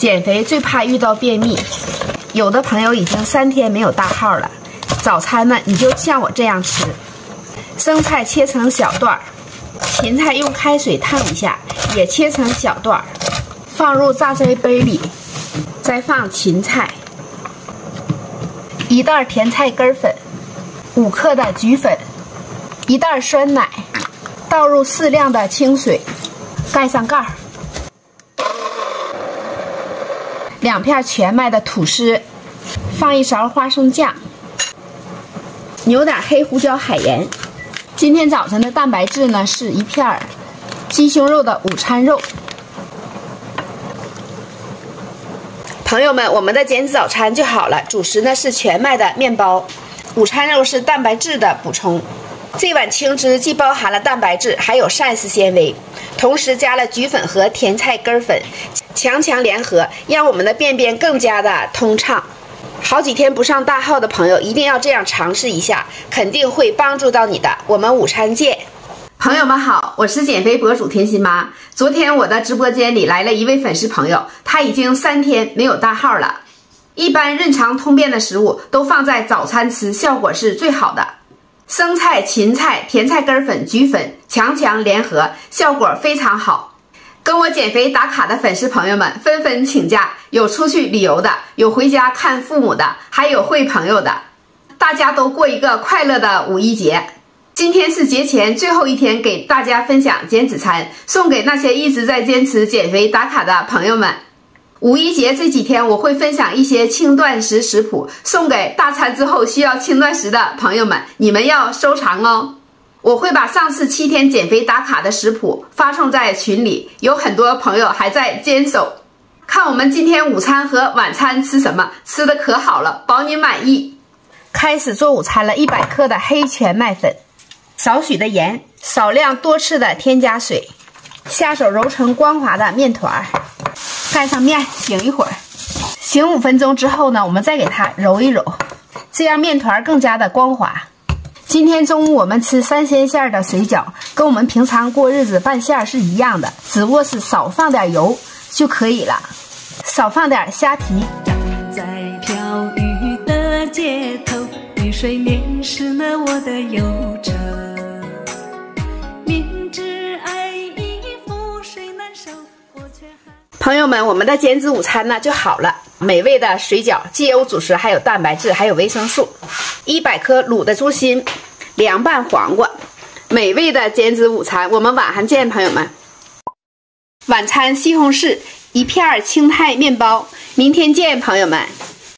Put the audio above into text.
减肥最怕遇到便秘，有的朋友已经三天没有大号了。早餐呢，你就像我这样吃：生菜切成小段儿，芹菜用开水烫一下，也切成小段儿，放入榨汁杯里，再放芹菜，一袋甜菜根粉，五克的菊粉，一袋酸奶，倒入适量的清水，盖上盖儿。两片全麦的吐司，放一勺花生酱，扭点黑胡椒海盐。今天早晨的蛋白质呢是一片鸡胸肉的午餐肉。朋友们，我们的减脂早餐就好了。主食呢是全麦的面包，午餐肉是蛋白质的补充。这碗青汁既包含了蛋白质，还有膳食纤维，同时加了菊粉和甜菜根粉。强强联合，让我们的便便更加的通畅。好几天不上大号的朋友，一定要这样尝试一下，肯定会帮助到你的。我们午餐见，朋友们好，我是减肥博主甜心妈。昨天我的直播间里来了一位粉丝朋友，他已经三天没有大号了。一般润肠通便的食物都放在早餐吃，效果是最好的。生菜、芹菜、甜菜根粉、菊粉强强联合，效果非常好。跟我减肥打卡的粉丝朋友们纷纷请假，有出去旅游的，有回家看父母的，还有会朋友的，大家都过一个快乐的五一节。今天是节前最后一天，给大家分享减脂餐，送给那些一直在坚持减肥打卡的朋友们。五一节这几天，我会分享一些轻断食食谱，送给大餐之后需要轻断食的朋友们，你们要收藏哦。我会把上次七天减肥打卡的食谱发送在群里，有很多朋友还在坚守。看我们今天午餐和晚餐吃什么，吃的可好了，保你满意。开始做午餐了，一百克的黑全麦粉，少许的盐，少量多次的添加水，下手揉成光滑的面团，盖上面醒一会儿，醒五分钟之后呢，我们再给它揉一揉，这样面团更加的光滑。今天中午我们吃三鲜馅的水饺，跟我们平常过日子拌馅是一样的，只不过是少放点油就可以了，少放点虾皮。在飘雨的街头，雨水淋湿了我的忧愁。朋友们，我们的减脂午餐呢就好了，美味的水饺既有主食，还有蛋白质，还有维生素。一百克卤的猪心，凉拌黄瓜，美味的减脂午餐。我们晚上见，朋友们。晚餐西红柿，一片青菜面包。明天见，朋友们。